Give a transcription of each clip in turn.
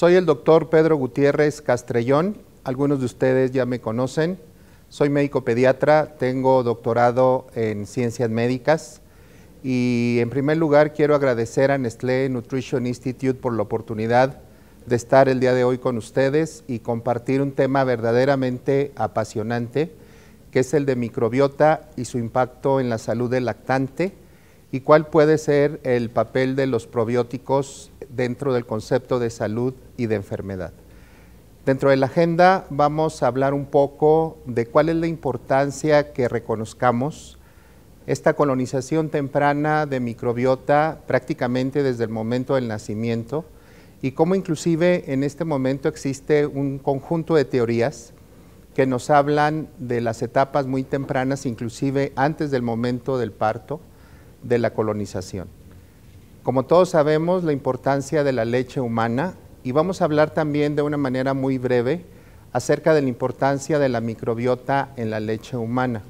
Soy el doctor Pedro Gutiérrez Castrellón, algunos de ustedes ya me conocen. Soy médico pediatra, tengo doctorado en ciencias médicas y en primer lugar quiero agradecer a Nestlé Nutrition Institute por la oportunidad de estar el día de hoy con ustedes y compartir un tema verdaderamente apasionante que es el de microbiota y su impacto en la salud del lactante y cuál puede ser el papel de los probióticos dentro del concepto de salud y de enfermedad. Dentro de la agenda vamos a hablar un poco de cuál es la importancia que reconozcamos esta colonización temprana de microbiota prácticamente desde el momento del nacimiento y cómo inclusive en este momento existe un conjunto de teorías que nos hablan de las etapas muy tempranas, inclusive antes del momento del parto, de la colonización. Como todos sabemos, la importancia de la leche humana y vamos a hablar también de una manera muy breve acerca de la importancia de la microbiota en la leche humana.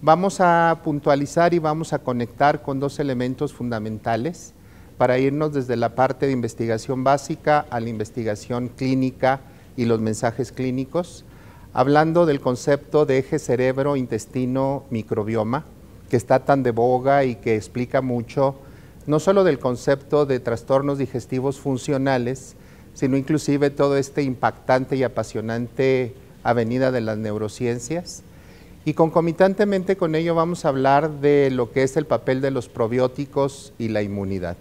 Vamos a puntualizar y vamos a conectar con dos elementos fundamentales para irnos desde la parte de investigación básica a la investigación clínica y los mensajes clínicos, hablando del concepto de eje cerebro-intestino-microbioma, que está tan de boga y que explica mucho, no solo del concepto de trastornos digestivos funcionales, sino inclusive todo este impactante y apasionante avenida de las neurociencias. Y concomitantemente con ello vamos a hablar de lo que es el papel de los probióticos y la inmunidad.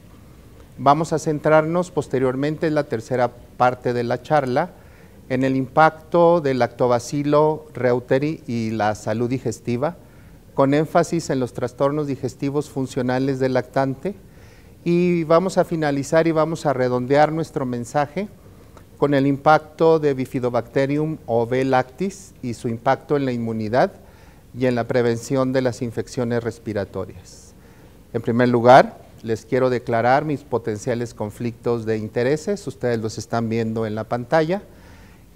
Vamos a centrarnos posteriormente en la tercera parte de la charla en el impacto del lactobacilo reuteri y la salud digestiva, con énfasis en los trastornos digestivos funcionales del lactante. Y vamos a finalizar y vamos a redondear nuestro mensaje con el impacto de Bifidobacterium o B. lactis y su impacto en la inmunidad y en la prevención de las infecciones respiratorias. En primer lugar, les quiero declarar mis potenciales conflictos de intereses, ustedes los están viendo en la pantalla,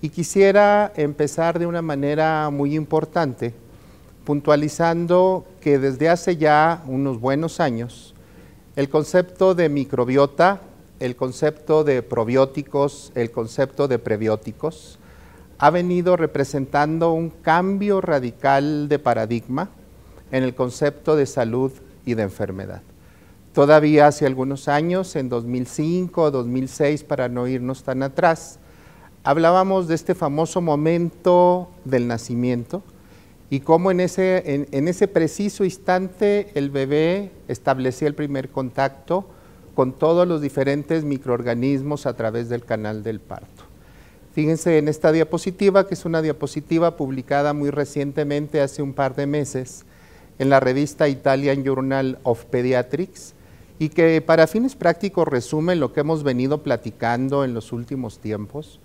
y quisiera empezar de una manera muy importante puntualizando que desde hace ya unos buenos años el concepto de microbiota, el concepto de probióticos, el concepto de prebióticos ha venido representando un cambio radical de paradigma en el concepto de salud y de enfermedad. Todavía hace algunos años, en 2005, 2006, para no irnos tan atrás, hablábamos de este famoso momento del nacimiento, y cómo en ese, en, ese preciso instante el bebé establecía el primer contacto con todos los diferentes microorganismos a través del canal del parto. Fíjense en esta diapositiva, que es una diapositiva publicada muy recientemente, hace un par de meses, en la revista Italian Journal of Pediatrics, y que para fines prácticos resume lo que hemos venido platicando en los últimos tiempos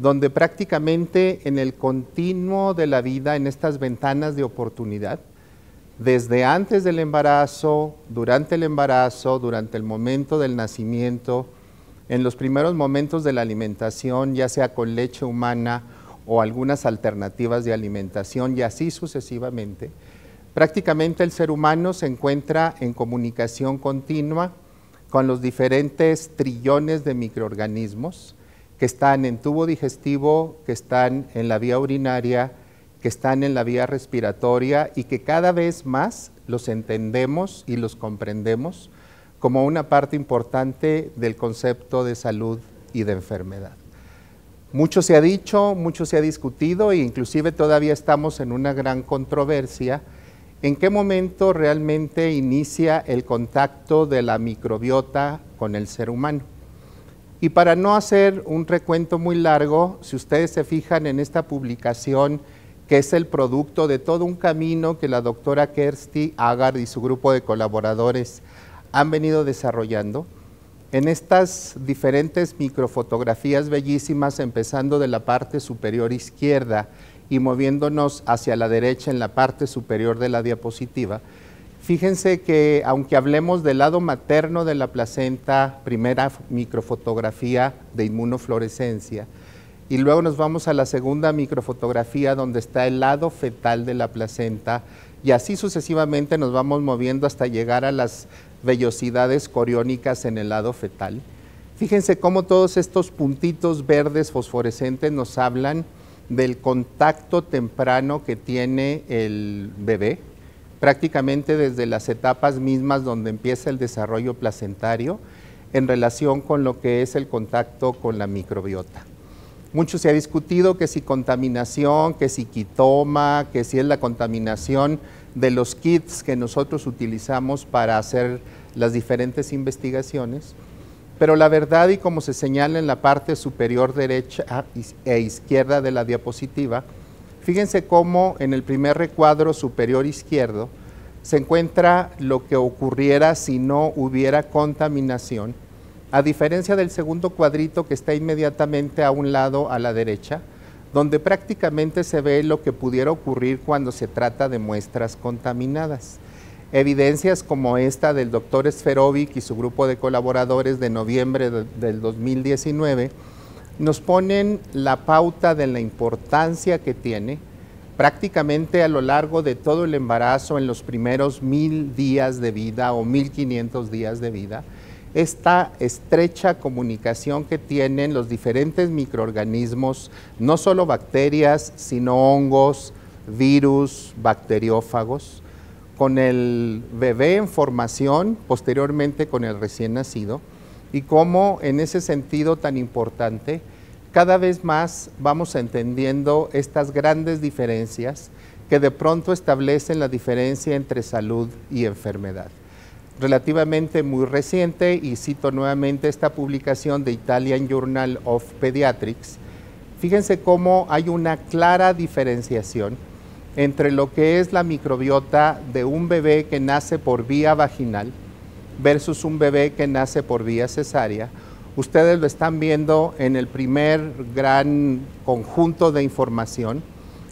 donde prácticamente en el continuo de la vida, en estas ventanas de oportunidad, desde antes del embarazo, durante el embarazo, durante el momento del nacimiento, en los primeros momentos de la alimentación, ya sea con leche humana o algunas alternativas de alimentación y así sucesivamente, prácticamente el ser humano se encuentra en comunicación continua con los diferentes trillones de microorganismos que están en tubo digestivo, que están en la vía urinaria, que están en la vía respiratoria y que cada vez más los entendemos y los comprendemos como una parte importante del concepto de salud y de enfermedad. Mucho se ha dicho, mucho se ha discutido e inclusive todavía estamos en una gran controversia en qué momento realmente inicia el contacto de la microbiota con el ser humano. Y para no hacer un recuento muy largo, si ustedes se fijan en esta publicación, que es el producto de todo un camino que la doctora Kersti Agar y su grupo de colaboradores han venido desarrollando, en estas diferentes microfotografías bellísimas, empezando de la parte superior izquierda y moviéndonos hacia la derecha en la parte superior de la diapositiva, Fíjense que aunque hablemos del lado materno de la placenta, primera microfotografía de inmunofluorescencia, y luego nos vamos a la segunda microfotografía donde está el lado fetal de la placenta, y así sucesivamente nos vamos moviendo hasta llegar a las vellosidades coriónicas en el lado fetal. Fíjense cómo todos estos puntitos verdes fosforescentes nos hablan del contacto temprano que tiene el bebé, prácticamente desde las etapas mismas donde empieza el desarrollo placentario, en relación con lo que es el contacto con la microbiota. Mucho se ha discutido que si contaminación, que si quitoma, que si es la contaminación de los kits que nosotros utilizamos para hacer las diferentes investigaciones. Pero la verdad, y como se señala en la parte superior derecha e izquierda de la diapositiva, fíjense cómo en el primer recuadro superior izquierdo se encuentra lo que ocurriera si no hubiera contaminación a diferencia del segundo cuadrito que está inmediatamente a un lado a la derecha, donde prácticamente se ve lo que pudiera ocurrir cuando se trata de muestras contaminadas. Evidencias como esta del doctor Sferovic y su grupo de colaboradores de noviembre del 2019 nos ponen la pauta de la importancia que tiene prácticamente a lo largo de todo el embarazo en los primeros mil días de vida o mil quinientos días de vida, esta estrecha comunicación que tienen los diferentes microorganismos, no solo bacterias, sino hongos, virus, bacteriófagos, con el bebé en formación, posteriormente con el recién nacido, y cómo en ese sentido tan importante, cada vez más vamos entendiendo estas grandes diferencias que de pronto establecen la diferencia entre salud y enfermedad. Relativamente muy reciente, y cito nuevamente esta publicación de Italian Journal of Pediatrics, fíjense cómo hay una clara diferenciación entre lo que es la microbiota de un bebé que nace por vía vaginal versus un bebé que nace por vía cesárea. Ustedes lo están viendo en el primer gran conjunto de información,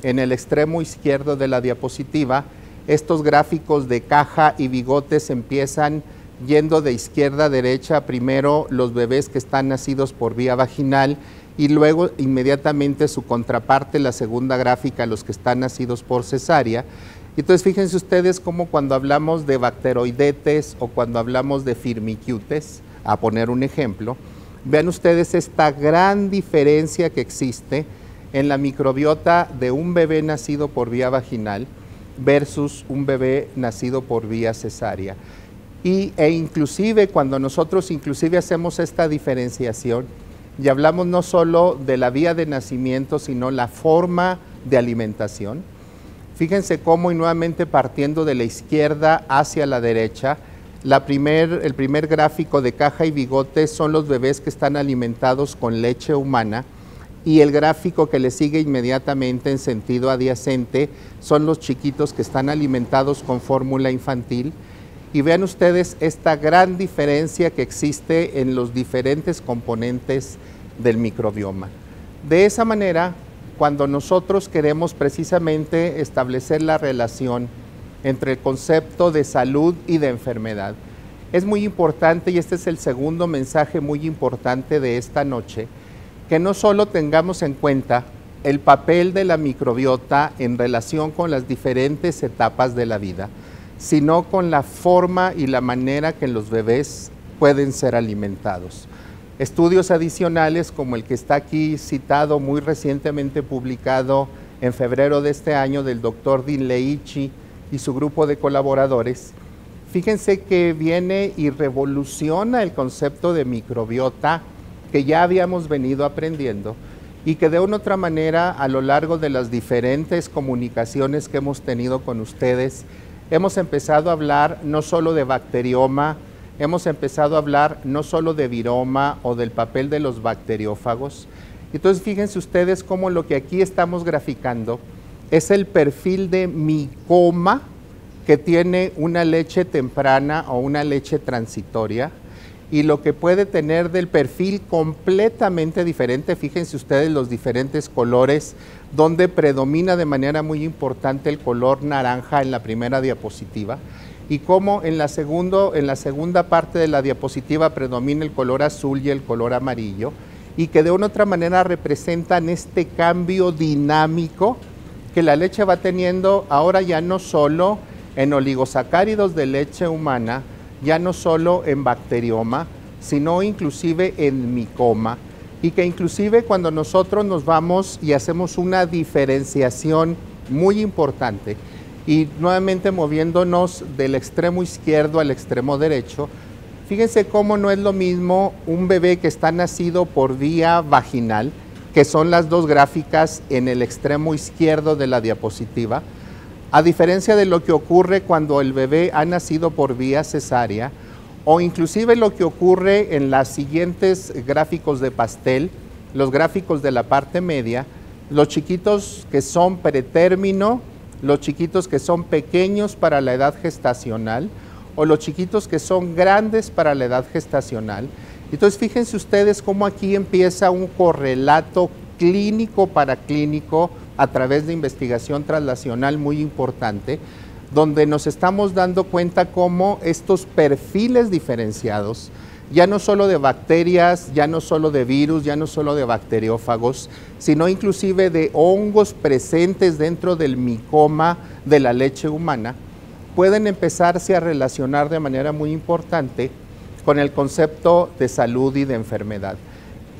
en el extremo izquierdo de la diapositiva, estos gráficos de caja y bigotes empiezan yendo de izquierda a derecha, primero los bebés que están nacidos por vía vaginal y luego inmediatamente su contraparte, la segunda gráfica, los que están nacidos por cesárea. Entonces fíjense ustedes cómo cuando hablamos de bacteroidetes o cuando hablamos de firmicutes, a poner un ejemplo, vean ustedes esta gran diferencia que existe en la microbiota de un bebé nacido por vía vaginal versus un bebé nacido por vía cesárea. Y, e inclusive cuando nosotros inclusive hacemos esta diferenciación y hablamos no solo de la vía de nacimiento, sino la forma de alimentación, fíjense cómo y nuevamente partiendo de la izquierda hacia la derecha, el primer gráfico de caja y bigote son los bebés que están alimentados con leche humana, y el gráfico que le sigue inmediatamente en sentido adyacente son los chiquitos que están alimentados con fórmula infantil. Y vean ustedes esta gran diferencia que existe en los diferentes componentes del microbioma. De esa manera, cuando nosotros queremos precisamente establecer la relación entre el concepto de salud y de enfermedad, es muy importante, y este es el segundo mensaje muy importante de esta noche, que no solo tengamos en cuenta el papel de la microbiota en relación con las diferentes etapas de la vida, sino con la forma y la manera que los bebés pueden ser alimentados. Estudios adicionales como el que está aquí citado muy recientemente publicado en febrero de este año del doctor Din Leichi y su grupo de colaboradores, fíjense que viene y revoluciona el concepto de microbiota que ya habíamos venido aprendiendo y que de una otra manera a lo largo de las diferentes comunicaciones que hemos tenido con ustedes, hemos empezado a hablar no solo de bacterioma, hemos empezado a hablar no solo de viroma o del papel de los bacteriófagos. Entonces fíjense ustedes cómo lo que aquí estamos graficando es el perfil de micoma que tiene una leche temprana o una leche transitoria y lo que puede tener del perfil completamente diferente. Fíjense ustedes los diferentes colores, donde predomina de manera muy importante el color naranja en la primera diapositiva y cómo en la, segundo, en la segunda parte de la diapositiva predomina el color azul y el color amarillo y que de una otra manera representan este cambio dinámico que la leche va teniendo ahora ya no solo en oligosacáridos de leche humana, ya no solo en bacterioma, sino inclusive en micoma, y que inclusive cuando nosotros nos vamos y hacemos una diferenciación muy importante, y nuevamente moviéndonos del extremo izquierdo al extremo derecho, fíjense cómo no es lo mismo un bebé que está nacido por vía vaginal, que son las dos gráficas en el extremo izquierdo de la diapositiva, a diferencia de lo que ocurre cuando el bebé ha nacido por vía cesárea, o inclusive lo que ocurre en las siguientes gráficos de pastel, los gráficos de la parte media, los chiquitos que son pretérmino, los chiquitos que son pequeños para la edad gestacional o los chiquitos que son grandes para la edad gestacional. Entonces fíjense ustedes cómo aquí empieza un correlato clínico para clínico a través de investigación translacional muy importante, donde nos estamos dando cuenta cómo estos perfiles diferenciados, ya no solo de bacterias, ya no solo de virus, ya no solo de bacteriófagos, sino inclusive de hongos presentes dentro del micoma de la leche humana, pueden empezarse a relacionar de manera muy importante con el concepto de salud y de enfermedad.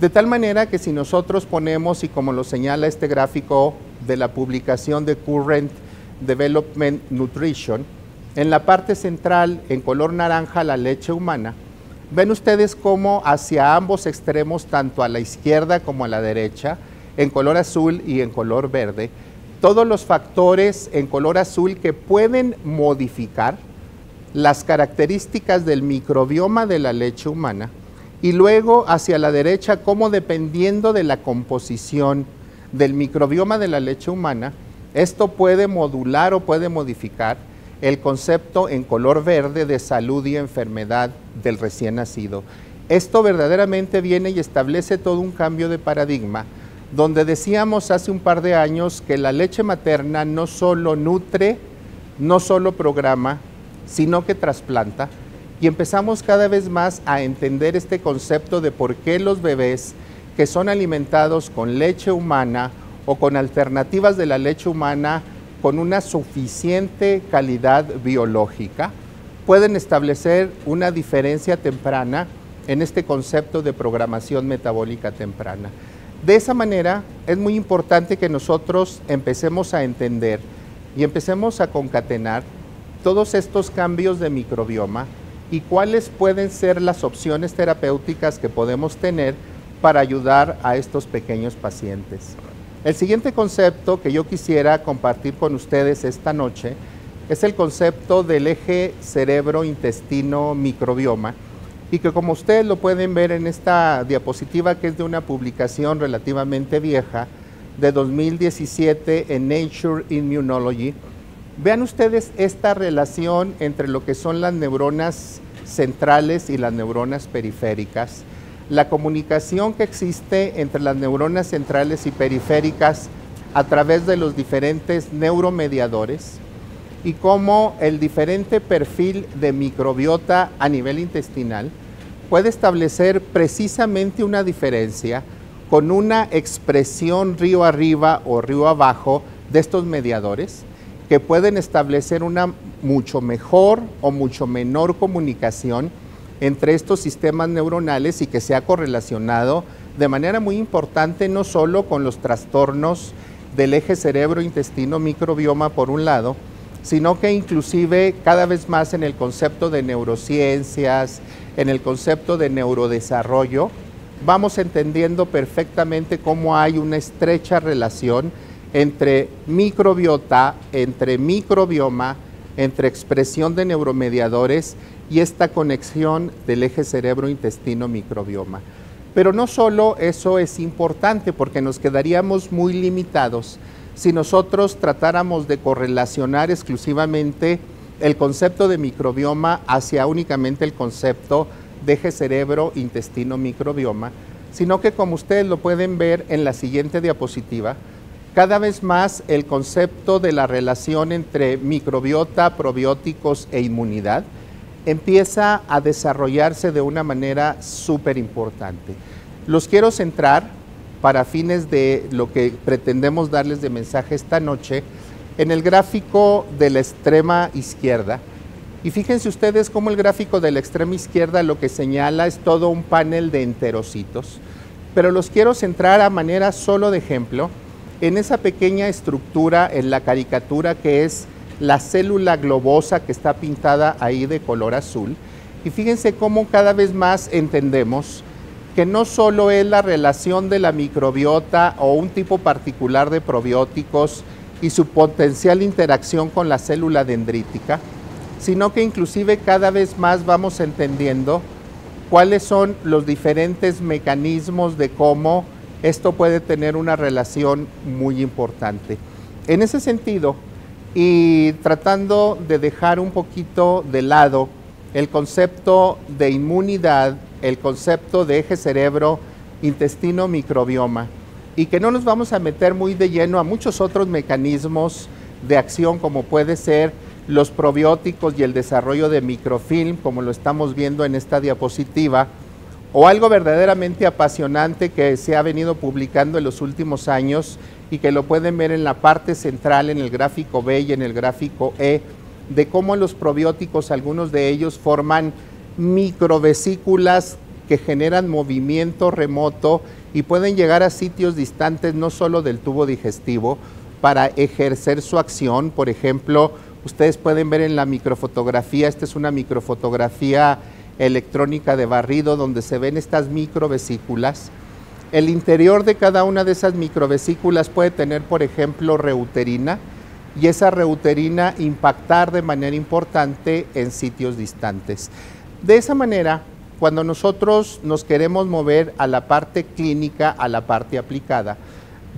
De tal manera que si nosotros ponemos, y como lo señala este gráfico de la publicación de Current Development Nutrition, en la parte central, en color naranja, la leche humana, ven ustedes cómo hacia ambos extremos, tanto a la izquierda como a la derecha, en color azul y en color verde, todos los factores en color azul que pueden modificar las características del microbioma de la leche humana y luego hacia la derecha cómo dependiendo de la composición del microbioma de la leche humana, esto puede modular o puede modificar el concepto en color verde de salud y enfermedad del recién nacido. Esto verdaderamente viene y establece todo un cambio de paradigma, donde decíamos hace un par de años que la leche materna no solo nutre, no solo programa, sino que trasplanta, y empezamos cada vez más a entender este concepto de por qué los bebés que son alimentados con leche humana o con alternativas de la leche humana con una suficiente calidad biológica, pueden establecer una diferencia temprana en este concepto de programación metabólica temprana. De esa manera es muy importante que nosotros empecemos a entender y empecemos a concatenar todos estos cambios de microbioma y cuáles pueden ser las opciones terapéuticas que podemos tener para ayudar a estos pequeños pacientes. El siguiente concepto que yo quisiera compartir con ustedes esta noche es el concepto del eje cerebro-intestino-microbioma y que como ustedes lo pueden ver en esta diapositiva que es de una publicación relativamente vieja de 2017 en Nature Immunology, vean ustedes esta relación entre lo que son las neuronas centrales y las neuronas periféricas la comunicación que existe entre las neuronas centrales y periféricas a través de los diferentes neuromediadores y cómo el diferente perfil de microbiota a nivel intestinal puede establecer precisamente una diferencia con una expresión río arriba o río abajo de estos mediadores que pueden establecer una mucho mejor o mucho menor comunicación entre estos sistemas neuronales y que se ha correlacionado de manera muy importante no solo con los trastornos del eje cerebro-intestino-microbioma por un lado, sino que inclusive cada vez más en el concepto de neurociencias, en el concepto de neurodesarrollo, vamos entendiendo perfectamente cómo hay una estrecha relación entre microbiota, entre microbioma, entre expresión de neuromediadores y esta conexión del eje cerebro-intestino-microbioma. Pero no solo eso es importante porque nos quedaríamos muy limitados si nosotros tratáramos de correlacionar exclusivamente el concepto de microbioma hacia únicamente el concepto de eje cerebro-intestino-microbioma, sino que como ustedes lo pueden ver en la siguiente diapositiva, cada vez más el concepto de la relación entre microbiota, probióticos e inmunidad empieza a desarrollarse de una manera súper importante. Los quiero centrar para fines de lo que pretendemos darles de mensaje esta noche en el gráfico de la extrema izquierda. Y fíjense ustedes cómo el gráfico de la extrema izquierda lo que señala es todo un panel de enterocitos. Pero los quiero centrar a manera solo de ejemplo en esa pequeña estructura en la caricatura que es la célula globosa que está pintada ahí de color azul. Y fíjense cómo cada vez más entendemos que no solo es la relación de la microbiota o un tipo particular de probióticos y su potencial interacción con la célula dendrítica, sino que inclusive cada vez más vamos entendiendo cuáles son los diferentes mecanismos de cómo esto puede tener una relación muy importante. En ese sentido, y tratando de dejar un poquito de lado el concepto de inmunidad, el concepto de eje cerebro, intestino, microbioma, y que no nos vamos a meter muy de lleno a muchos otros mecanismos de acción como puede ser los probióticos y el desarrollo de microfilm, como lo estamos viendo en esta diapositiva, o algo verdaderamente apasionante que se ha venido publicando en los últimos años y que lo pueden ver en la parte central, en el gráfico B y en el gráfico E, de cómo los probióticos, algunos de ellos forman microvesículas que generan movimiento remoto y pueden llegar a sitios distantes no solo del tubo digestivo para ejercer su acción. Por ejemplo, ustedes pueden ver en la microfotografía, esta es una microfotografía electrónica de barrido donde se ven estas microvesículas. El interior de cada una de esas microvesículas puede tener, por ejemplo, reuterina y esa reuterina impactar de manera importante en sitios distantes. De esa manera, cuando nosotros nos queremos mover a la parte clínica, a la parte aplicada,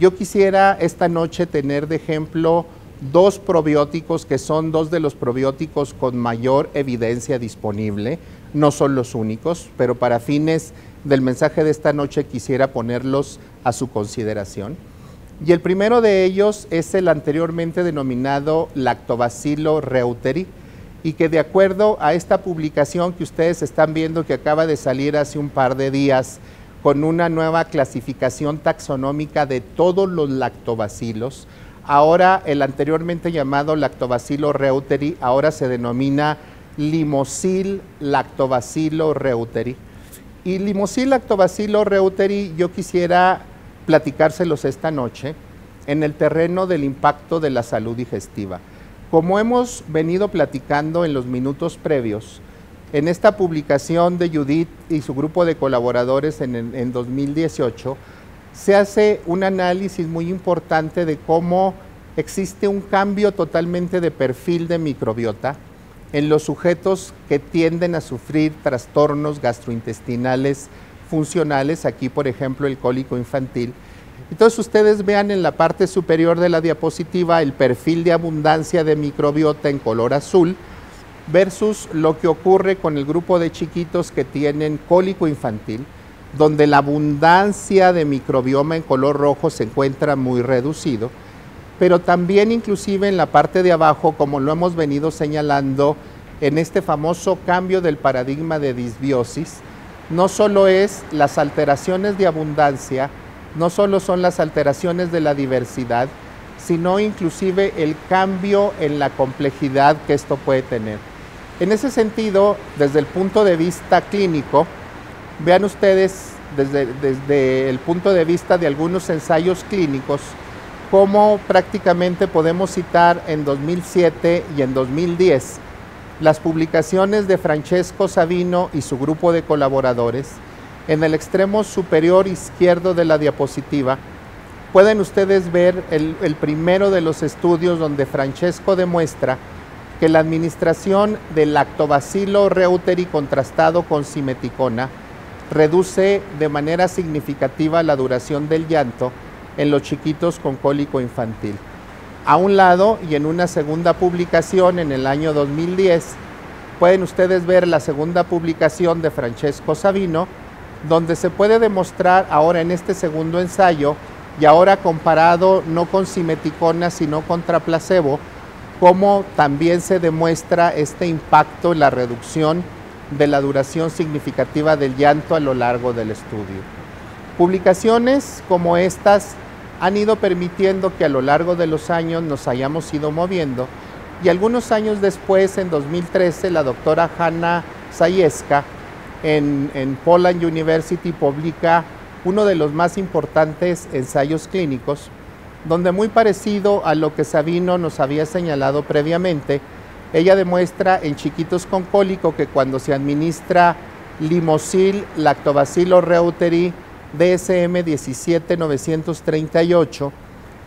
yo quisiera esta noche tener de ejemplo dos probióticos que son dos de los probióticos con mayor evidencia disponible no son los únicos, pero para fines del mensaje de esta noche quisiera ponerlos a su consideración. Y el primero de ellos es el anteriormente denominado Lactobacilo reuteri, y que de acuerdo a esta publicación que ustedes están viendo que acaba de salir hace un par de días con una nueva clasificación taxonómica de todos los lactobacilos, ahora el anteriormente llamado Lactobacilo reuteri ahora se denomina Limosil lactobacilo reuteri. Y lactobacilo reuteri yo quisiera platicárselos esta noche en el terreno del impacto de la salud digestiva. Como hemos venido platicando en los minutos previos, en esta publicación de Judith y su grupo de colaboradores en 2018, se hace un análisis muy importante de cómo existe un cambio totalmente de perfil de microbiota en los sujetos que tienden a sufrir trastornos gastrointestinales funcionales, aquí por ejemplo el cólico infantil. Entonces ustedes vean en la parte superior de la diapositiva el perfil de abundancia de microbiota en color azul versus lo que ocurre con el grupo de chiquitos que tienen cólico infantil, donde la abundancia de microbioma en color rojo se encuentra muy reducido pero también inclusive en la parte de abajo, como lo hemos venido señalando, en este famoso cambio del paradigma de disbiosis, no solo es las alteraciones de abundancia, no solo son las alteraciones de la diversidad, sino inclusive el cambio en la complejidad que esto puede tener. En ese sentido, desde el punto de vista clínico, vean ustedes desde, desde el punto de vista de algunos ensayos clínicos, como prácticamente podemos citar en 2007 y en 2010 las publicaciones de Francesco Sabino y su grupo de colaboradores. En el extremo superior izquierdo de la diapositiva pueden ustedes ver el, el primero de los estudios donde Francesco demuestra que la administración del lactobacilo reuteri contrastado con simeticona reduce de manera significativa la duración del llanto en los chiquitos con cólico infantil. A un lado y en una segunda publicación en el año 2010, pueden ustedes ver la segunda publicación de Francesco Sabino, donde se puede demostrar ahora en este segundo ensayo, y ahora comparado no con simeticona, sino contra placebo, cómo también se demuestra este impacto en la reducción de la duración significativa del llanto a lo largo del estudio. Publicaciones como estas han ido permitiendo que a lo largo de los años nos hayamos ido moviendo. Y algunos años después, en 2013, la doctora Hanna Sayeska en, en Poland University publica uno de los más importantes ensayos clínicos, donde muy parecido a lo que Sabino nos había señalado previamente, ella demuestra en chiquitos con cólico que cuando se administra limosil lactobacillus reuteri DSM 17938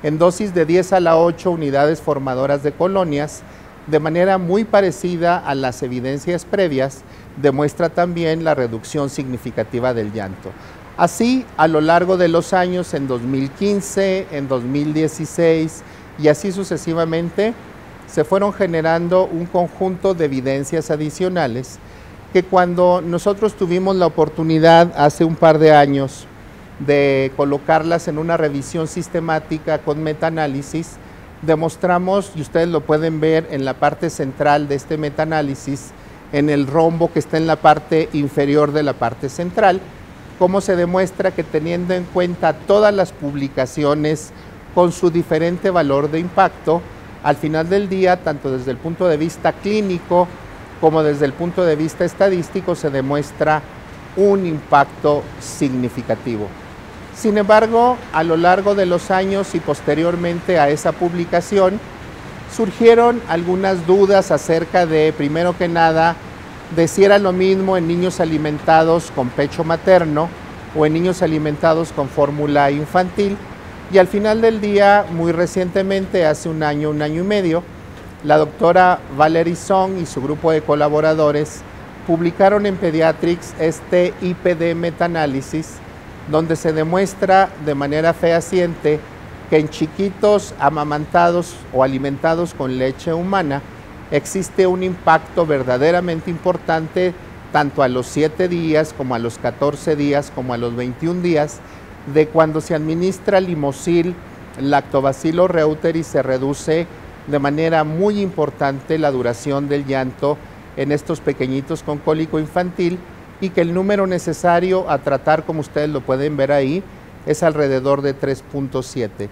en dosis de 10 a la 8 unidades formadoras de colonias, de manera muy parecida a las evidencias previas, demuestra también la reducción significativa del llanto. Así, a lo largo de los años, en 2015, en 2016 y así sucesivamente, se fueron generando un conjunto de evidencias adicionales que cuando nosotros tuvimos la oportunidad hace un par de años de colocarlas en una revisión sistemática con metaanálisis, demostramos, y ustedes lo pueden ver en la parte central de este metaanálisis, en el rombo que está en la parte inferior de la parte central, cómo se demuestra que teniendo en cuenta todas las publicaciones con su diferente valor de impacto, al final del día, tanto desde el punto de vista clínico como desde el punto de vista estadístico, se demuestra un impacto significativo. Sin embargo, a lo largo de los años y posteriormente a esa publicación, surgieron algunas dudas acerca de, primero que nada, de si era lo mismo en niños alimentados con pecho materno o en niños alimentados con fórmula infantil. Y al final del día, muy recientemente, hace un año, un año y medio, la doctora Valerie Song y su grupo de colaboradores publicaron en Pediatrics este IPD metaanálisis donde se demuestra de manera fehaciente que en chiquitos amamantados o alimentados con leche humana existe un impacto verdaderamente importante tanto a los 7 días como a los 14 días como a los 21 días de cuando se administra limosil lactobacillus reuteri se reduce de manera muy importante la duración del llanto en estos pequeñitos con cólico infantil y que el número necesario a tratar, como ustedes lo pueden ver ahí, es alrededor de 3.7.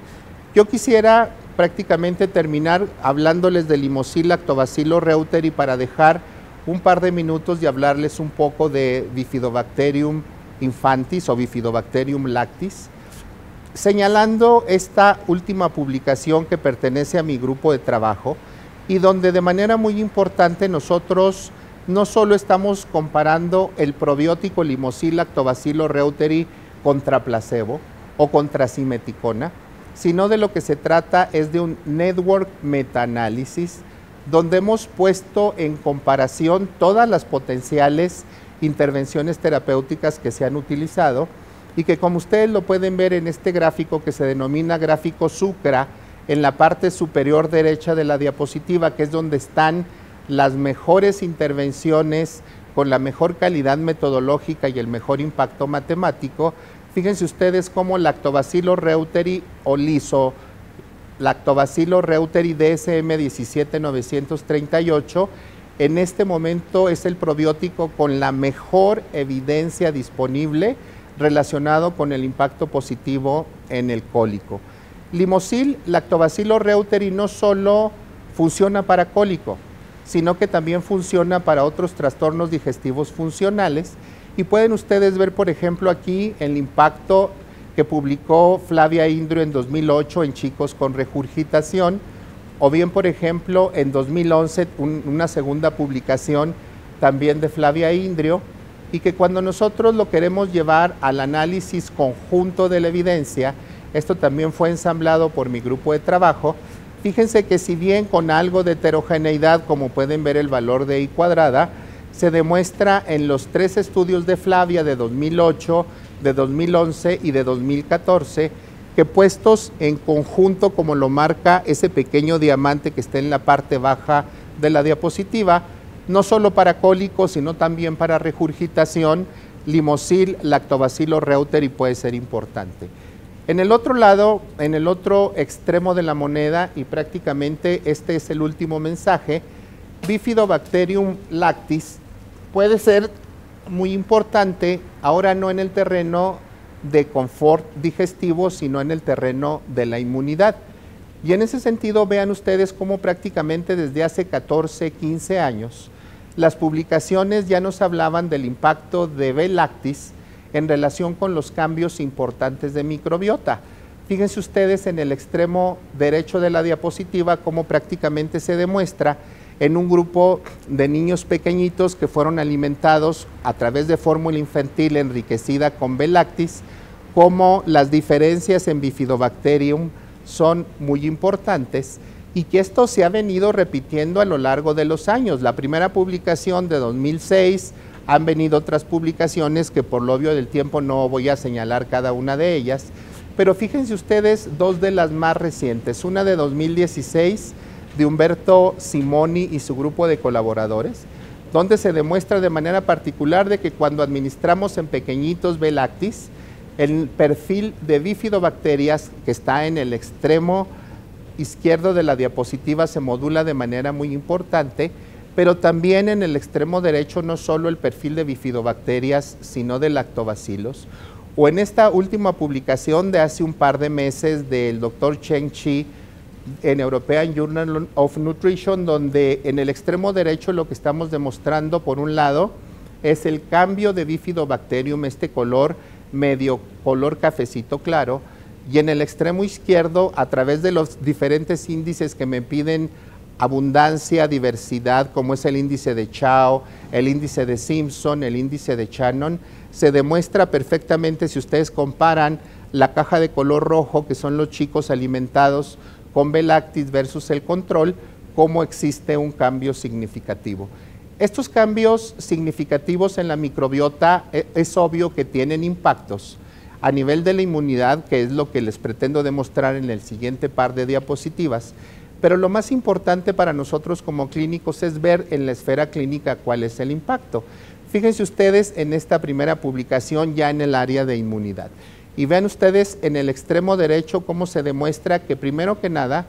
Yo quisiera prácticamente terminar hablándoles del limosil lactobacillus reuteri para dejar un par de minutos y hablarles un poco de Bifidobacterium infantis o Bifidobacterium lactis, señalando esta última publicación que pertenece a mi grupo de trabajo y donde de manera muy importante nosotros no solo estamos comparando el probiótico limosil lactobacillus reuteri contra placebo o contra simeticona, sino de lo que se trata es de un network metaanálisis donde hemos puesto en comparación todas las potenciales intervenciones terapéuticas que se han utilizado y que como ustedes lo pueden ver en este gráfico que se denomina gráfico Sucra, en la parte superior derecha de la diapositiva, que es donde están las mejores intervenciones con la mejor calidad metodológica y el mejor impacto matemático, fíjense ustedes cómo lactobacillus reuteri o liso, lactobacillus reuteri DSM 17938, en este momento es el probiótico con la mejor evidencia disponible relacionado con el impacto positivo en el cólico. Limosil, lactobacillus reuteri no solo funciona para cólico, sino que también funciona para otros trastornos digestivos funcionales. Y pueden ustedes ver, por ejemplo, aquí el impacto que publicó Flavia Indrio en 2008 en chicos con regurgitación, o bien, por ejemplo, en 2011 una segunda publicación también de Flavia Indrio, y que cuando nosotros lo queremos llevar al análisis conjunto de la evidencia, esto también fue ensamblado por mi grupo de trabajo, Fíjense que si bien con algo de heterogeneidad, como pueden ver el valor de I cuadrada, se demuestra en los tres estudios de Flavia de 2008, de 2011 y de 2014, que puestos en conjunto, como lo marca ese pequeño diamante que está en la parte baja de la diapositiva, no solo para cólicos, sino también para regurgitación, limosil, lactobacillus reuteri puede ser importante. En el otro lado, en el otro extremo de la moneda, y prácticamente este es el último mensaje, Bifidobacterium lactis puede ser muy importante, ahora no en el terreno de confort digestivo, sino en el terreno de la inmunidad. Y en ese sentido vean ustedes cómo prácticamente desde hace 14, 15 años, las publicaciones ya nos hablaban del impacto de B. lactis en relación con los cambios importantes de microbiota. Fíjense ustedes en el extremo derecho de la diapositiva cómo prácticamente se demuestra en un grupo de niños pequeñitos que fueron alimentados a través de fórmula infantil enriquecida con B. lactis, cómo las diferencias en Bifidobacterium son muy importantes y que esto se ha venido repitiendo a lo largo de los años. La primera publicación de 2006, han venido otras publicaciones que por lo obvio del tiempo no voy a señalar cada una de ellas, pero fíjense ustedes dos de las más recientes, una de 2016 de Humberto Simoni y su grupo de colaboradores, donde se demuestra de manera particular de que cuando administramos en pequeñitos B. lactis, el perfil de bifidobacterias que está en el extremo izquierdo de la diapositiva se modula de manera muy importante, pero también en el extremo derecho no solo el perfil de bifidobacterias, sino de lactobacilos. O en esta última publicación de hace un par de meses del doctor Cheng Chi, en European Journal of Nutrition, donde en el extremo derecho lo que estamos demostrando, por un lado, es el cambio de bifidobacterium, este color medio color cafecito claro, y en el extremo izquierdo, a través de los diferentes índices que me piden abundancia, diversidad, como es el índice de Chao, el índice de Simpson, el índice de Shannon, se demuestra perfectamente si ustedes comparan la caja de color rojo, que son los chicos alimentados con Belactis versus el control, cómo existe un cambio significativo. Estos cambios significativos en la microbiota e, es obvio que tienen impactos a nivel de la inmunidad, que es lo que les pretendo demostrar en el siguiente par de diapositivas, pero lo más importante para nosotros como clínicos es ver en la esfera clínica cuál es el impacto. Fíjense ustedes en esta primera publicación ya en el área de inmunidad. Y vean ustedes en el extremo derecho cómo se demuestra que primero que nada,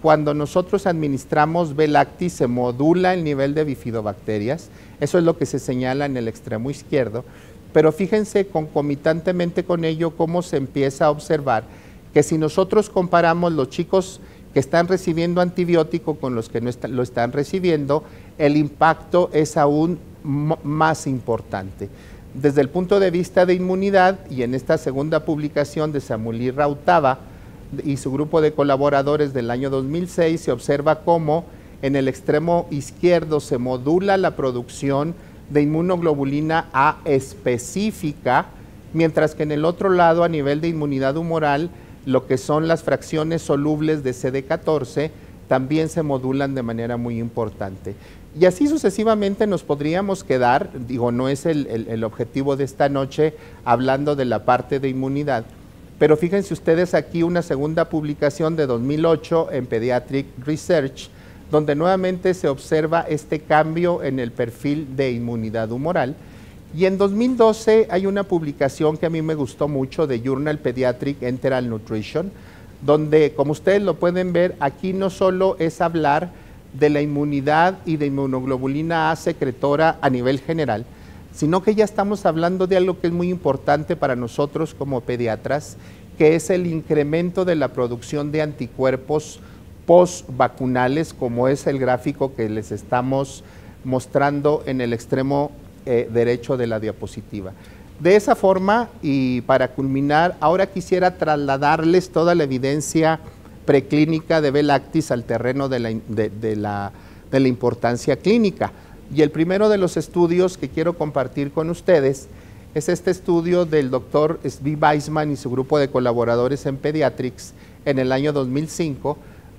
cuando nosotros administramos B-lactis se modula el nivel de bifidobacterias, eso es lo que se señala en el extremo izquierdo, pero fíjense concomitantemente con ello cómo se empieza a observar que si nosotros comparamos los chicos que están recibiendo antibiótico con los que no lo están recibiendo, el impacto es aún más importante. Desde el punto de vista de inmunidad, y en esta segunda publicación de Samuli Rautava y su grupo de colaboradores del año 2006, se observa cómo en el extremo izquierdo se modula la producción de inmunoglobulina A específica, mientras que en el otro lado, a nivel de inmunidad humoral, lo que son las fracciones solubles de CD14 también se modulan de manera muy importante. Y así sucesivamente nos podríamos quedar, digo, no es el, objetivo de esta noche hablando de la parte de inmunidad, pero fíjense ustedes aquí una segunda publicación de 2008 en Pediatric Research, donde nuevamente se observa este cambio en el perfil de inmunidad humoral. Y en 2012 hay una publicación que a mí me gustó mucho de Journal Pediatric Enteral Nutrition, donde, como ustedes lo pueden ver, aquí no solo es hablar de la inmunidad y de inmunoglobulina A secretora a nivel general, sino que ya estamos hablando de algo que es muy importante para nosotros como pediatras, que es el incremento de la producción de anticuerpos post-vacunales, como es el gráfico que les estamos mostrando en el extremo eh, derecho de la diapositiva. De esa forma, y para culminar, ahora quisiera trasladarles toda la evidencia preclínica de B-lactis al terreno de la, importancia clínica. Y el primero de los estudios que quiero compartir con ustedes es este estudio del doctor Svi Weissman y su grupo de colaboradores en Pediatrics en el año 2005,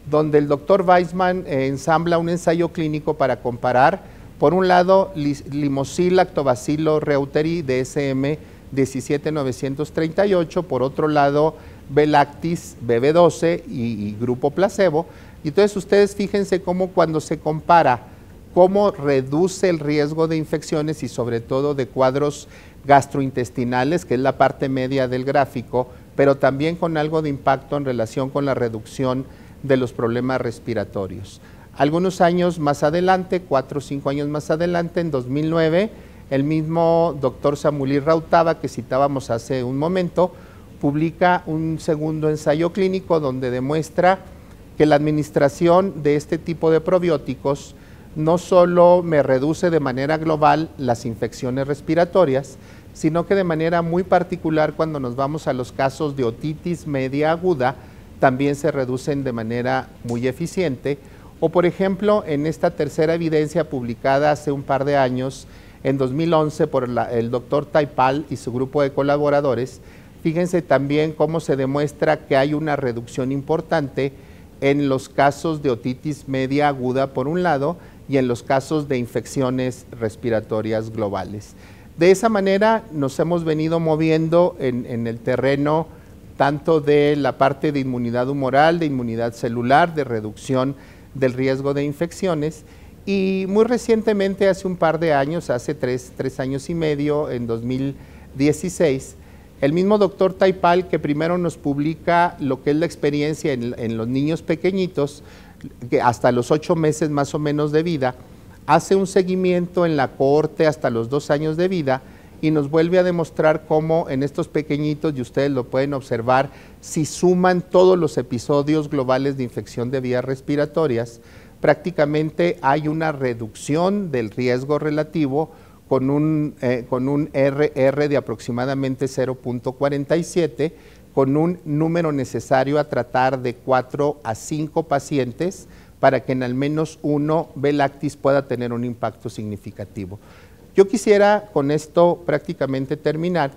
donde el doctor Weissman ensambla un ensayo clínico para comparar, por un lado, limosil lactobacilo reuteri DSM 17938, por otro lado, Belactis, BB12 y, grupo placebo. Y entonces ustedes fíjense cómo cuando se compara cómo reduce el riesgo de infecciones y sobre todo de cuadros gastrointestinales, que es la parte media del gráfico, pero también con algo de impacto en relación con la reducción de los problemas respiratorios. Algunos años más adelante, cuatro o cinco años más adelante, en 2009, el mismo doctor Samuli Rautava, que citábamos hace un momento, publica un segundo ensayo clínico donde demuestra que la administración de este tipo de probióticos no solo me reduce de manera global las infecciones respiratorias, sino que de manera muy particular cuando nos vamos a los casos de otitis media aguda, también se reducen de manera muy eficiente. O por ejemplo, en esta tercera evidencia publicada hace un par de años, en 2011 por el doctor Taipal y su grupo de colaboradores, fíjense también cómo se demuestra que hay una reducción importante en los casos de otitis media aguda por un lado y en los casos de infecciones respiratorias globales. De esa manera nos hemos venido moviendo en, el terreno tanto de la parte de inmunidad humoral, de inmunidad celular, de reducción del riesgo de infecciones. Y muy recientemente, hace un par de años, hace tres, años y medio, en 2016, el mismo doctor Taipal, que primero nos publica lo que es la experiencia en, los niños pequeñitos, que hasta los ocho meses más o menos de vida, hace un seguimiento en la cohorte hasta los dos años de vida y nos vuelve a demostrar cómo en estos pequeñitos, y ustedes lo pueden observar, si suman todos los episodios globales de infección de vías respiratorias, prácticamente hay una reducción del riesgo relativo con un, eh, con un RR de aproximadamente 0.47, con un número necesario a tratar de 4 a 5 pacientes para que en al menos uno B-lactis pueda tener un impacto significativo. Yo quisiera con esto prácticamente terminar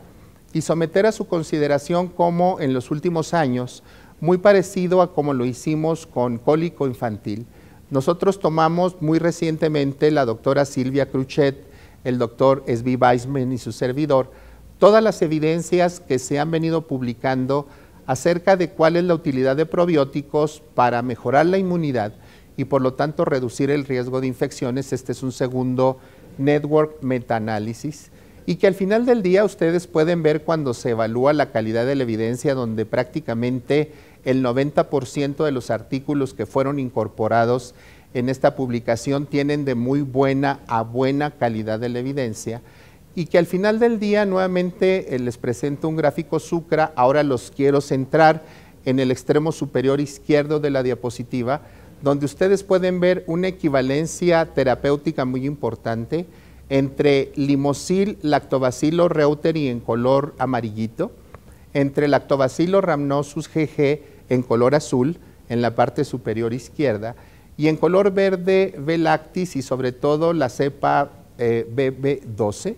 y someter a su consideración cómo en los últimos años, muy parecido a como lo hicimos con cólico infantil, nosotros tomamos muy recientemente la doctora Silvia Cruchet, el doctor Svi Weisman y su servidor, todas las evidencias que se han venido publicando acerca de cuál es la utilidad de probióticos para mejorar la inmunidad y por lo tanto reducir el riesgo de infecciones. Este es un segundo network metaanálisis y que al final del día ustedes pueden ver cuando se evalúa la calidad de la evidencia donde prácticamente el 90% de los artículos que fueron incorporados en esta publicación tienen de muy buena a buena calidad de la evidencia y que al final del día nuevamente eh, les presento un gráfico Sucra, ahora los quiero centrar en el extremo superior izquierdo de la diapositiva, donde ustedes pueden ver una equivalencia terapéutica muy importante entre limosil lactobacilo reuteri en color amarillito, entre lactobacilo rhamnosus GG en color azul en la parte superior izquierda y en color verde B. lactis y sobre todo la cepa eh, BB12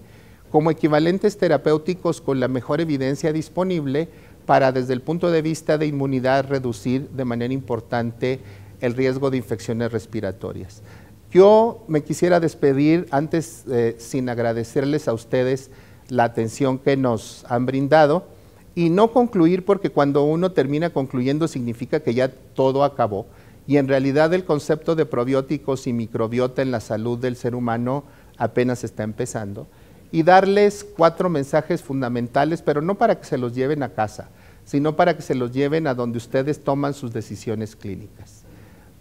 como equivalentes terapéuticos con la mejor evidencia disponible para desde el punto de vista de inmunidad reducir de manera importante el riesgo de infecciones respiratorias. Yo me quisiera despedir antes eh, sin agradecerles a ustedes la atención que nos han brindado y no concluir porque cuando uno termina concluyendo significa que ya todo acabó y en realidad el concepto de probióticos y microbiota en la salud del ser humano apenas está empezando y darles cuatro mensajes fundamentales, pero no para que se los lleven a casa, sino para que se los lleven a donde ustedes toman sus decisiones clínicas.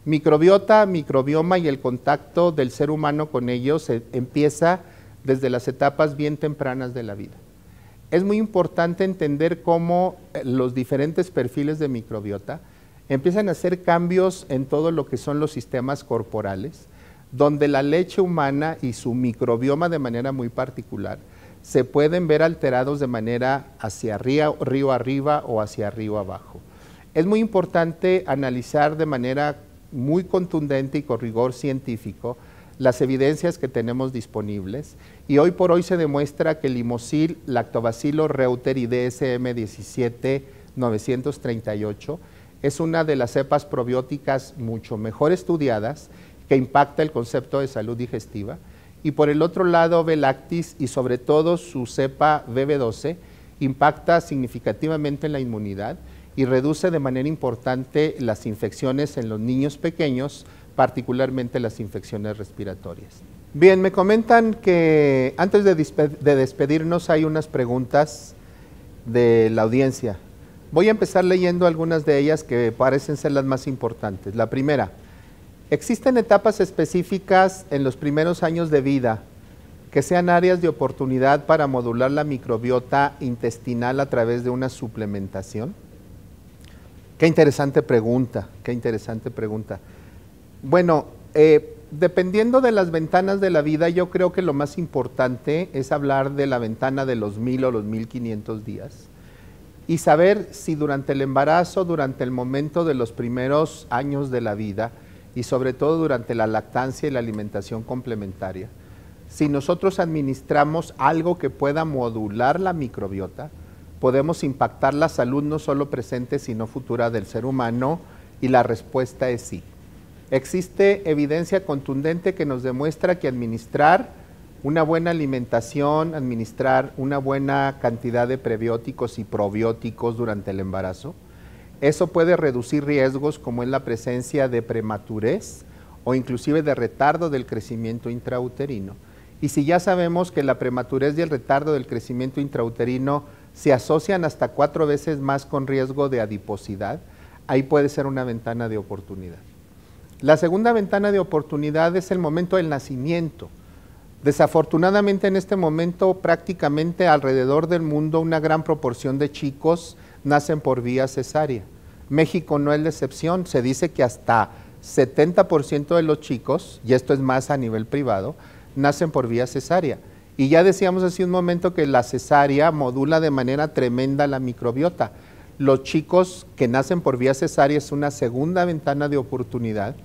Microbiota, microbioma y el contacto del ser humano con ellos empieza desde las etapas bien tempranas de la vida. Es muy importante entender cómo eh, los diferentes perfiles de microbiota empiezan a hacer cambios en todo lo que son los sistemas corporales, donde la leche humana y su microbioma de manera muy particular se pueden ver alterados de manera hacia río arriba o hacia río abajo. Es muy importante analizar de manera muy contundente y con rigor científico las evidencias que tenemos disponibles y hoy por hoy se demuestra que limosil lactobacilo reuteri DSM 17938 es una de las cepas probióticas mucho mejor estudiadas que impacta el concepto de salud digestiva. Y por el otro lado, B-lactis y sobre todo su cepa BB12 impacta significativamente en la inmunidad y reduce de manera importante las infecciones en los niños pequeños, particularmente las infecciones respiratorias. Bien, me comentan que antes de, de despedirnos hay unas preguntas de la audiencia. Voy a empezar leyendo algunas de ellas que parecen ser las más importantes. La primera, ¿existen etapas específicas en los primeros años de vida que sean áreas de oportunidad para modular la microbiota intestinal a través de una suplementación? Qué interesante pregunta, qué interesante pregunta. Bueno, eh, dependiendo de las ventanas de la vida, yo creo que lo más importante es hablar de la ventana de los mil o los mil quinientos días y saber si durante el embarazo, durante el momento de los primeros años de la vida y sobre todo durante la lactancia y la alimentación complementaria, si nosotros administramos algo que pueda modular la microbiota, podemos impactar la salud no solo presente, sino futura del ser humano? Y la respuesta es sí. Existe evidencia contundente que nos demuestra que administrar una buena alimentación, administrar una buena cantidad de prebióticos y probióticos durante el embarazo, eso puede reducir riesgos como es la presencia de prematurez o inclusive de retardo del crecimiento intrauterino. Y si ya sabemos que la prematurez y el retardo del crecimiento intrauterino se asocian hasta cuatro veces más con riesgo de adiposidad, ahí puede ser una ventana de oportunidad. La segunda ventana de oportunidad es el momento del nacimiento. Desafortunadamente en este momento prácticamente alrededor del mundo una gran proporción de chicos nacen por vía cesárea. México no es la excepción, se dice que hasta 70% de los chicos, y esto es más a nivel privado, nacen por vía cesárea. Y ya decíamos hace un momento que la cesárea modula de manera tremenda la microbiota. Los chicos que nacen por vía cesárea es una segunda ventana de oportunidad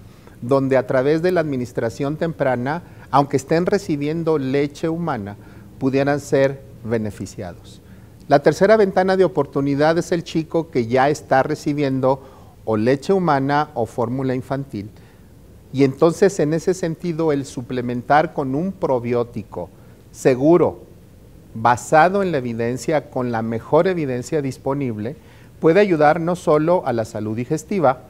donde a través de la administración temprana, aunque estén recibiendo leche humana, pudieran ser beneficiados. La tercera ventana de oportunidad es el chico que ya está recibiendo o leche humana o fórmula infantil. Y entonces en ese sentido el suplementar con un probiótico, seguro, basado en la evidencia, con la mejor evidencia disponible, puede ayudar no solo a la salud digestiva,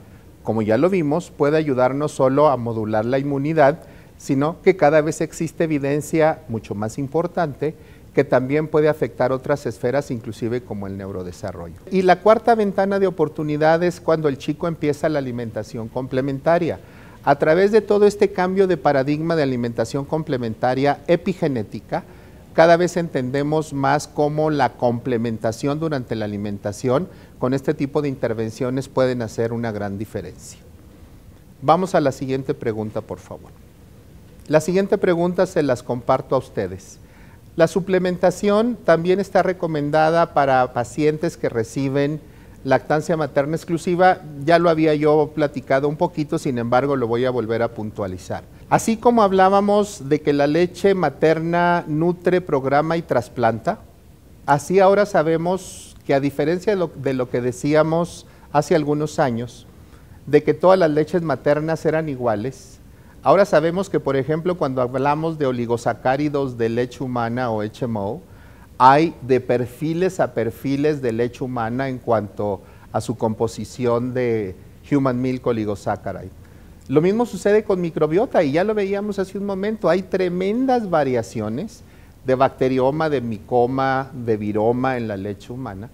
como ya lo vimos, puede ayudar no solo a modular la inmunidad, sino que cada vez existe evidencia mucho más importante que también puede afectar otras esferas, inclusive como el neurodesarrollo. Y la cuarta ventana de oportunidad es cuando el chico empieza la alimentación complementaria. A través de todo este cambio de paradigma de alimentación complementaria epigenética, cada vez entendemos más cómo la complementación durante la alimentación con este tipo de intervenciones pueden hacer una gran diferencia. Vamos a la siguiente pregunta, por favor. La siguiente pregunta se las comparto a ustedes. La suplementación también está recomendada para pacientes que reciben lactancia materna exclusiva, ya lo había yo platicado un poquito, sin embargo lo voy a volver a puntualizar. Así como hablábamos de que la leche materna nutre, programa y trasplanta, así ahora sabemos que a diferencia de lo, que decíamos hace algunos años, de que todas las leches maternas eran iguales, ahora sabemos que, por ejemplo, cuando hablamos de oligosacáridos de leche humana o HMO, hay de perfiles a perfiles de leche humana en cuanto a su composición de human milk oligosaccharide. Lo mismo sucede con microbiota y ya lo veíamos hace un momento, hay tremendas variaciones de bacterioma, de micoma, de viroma en la leche humana,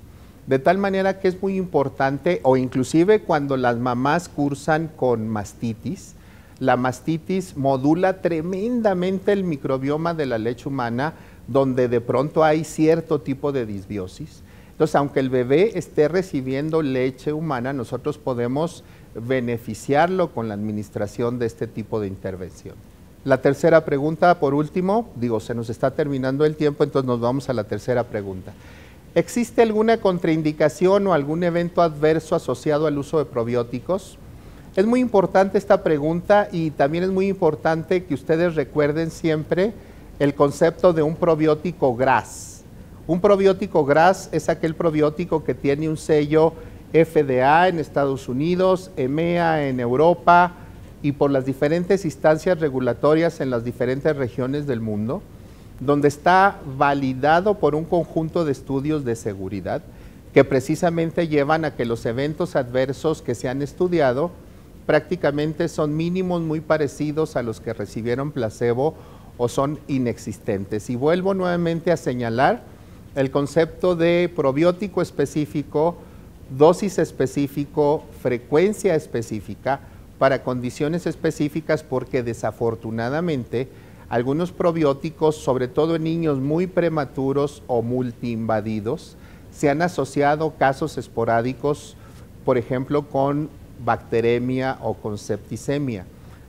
de tal manera que es muy importante, o inclusive cuando las mamás cursan con mastitis, la mastitis modula tremendamente el microbioma de la leche humana, donde de pronto hay cierto tipo de disbiosis. Entonces, aunque el bebé esté recibiendo leche humana, nosotros podemos beneficiarlo con la administración de este tipo de intervención. La tercera pregunta, por último, digo, se nos está terminando el tiempo, entonces nos vamos a la tercera pregunta. ¿Existe alguna contraindicación o algún evento adverso asociado al uso de probióticos? Es muy importante esta pregunta y también es muy importante que ustedes recuerden siempre el concepto de un probiótico GRAS. Un probiótico GRAS es aquel probiótico que tiene un sello FDA en Estados Unidos, EMEA en Europa y por las diferentes instancias regulatorias en las diferentes regiones del mundo, donde está validado por un conjunto de estudios de seguridad que precisamente llevan a que los eventos adversos que se han estudiado prácticamente son mínimos muy parecidos a los que recibieron placebo o son inexistentes. Y vuelvo nuevamente a señalar el concepto de probiótico específico, dosis específico, frecuencia específica para condiciones específicas porque desafortunadamente algunos probióticos, sobre todo en niños muy prematuros o multiinvadidos, se han asociado casos esporádicos por ejemplo, con bacteremia o con septicemia.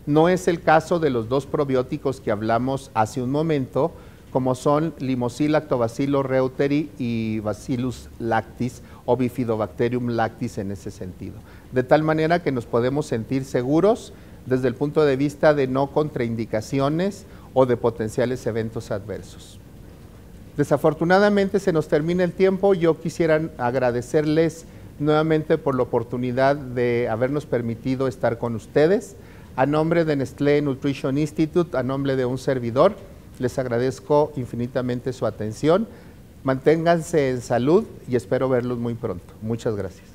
No es el caso de los dos probióticos que hablamos hace un momento, como son Limosil lactobacillus reuteri y Bacillus lactis o Bifidobacterium lactis en ese sentido. De tal manera que nos podemos sentir seguros desde el punto de vista de no contraindicaciones o de potenciales eventos adversos. Desafortunadamente se nos termina el tiempo. Yo quisiera agradecerles nuevamente por la oportunidad de habernos permitido estar con ustedes. A nombre de Nestlé Nutrition Institute, a nombre de un servidor, les agradezco infinitamente su atención. Manténganse en salud y espero verlos muy pronto. Muchas gracias.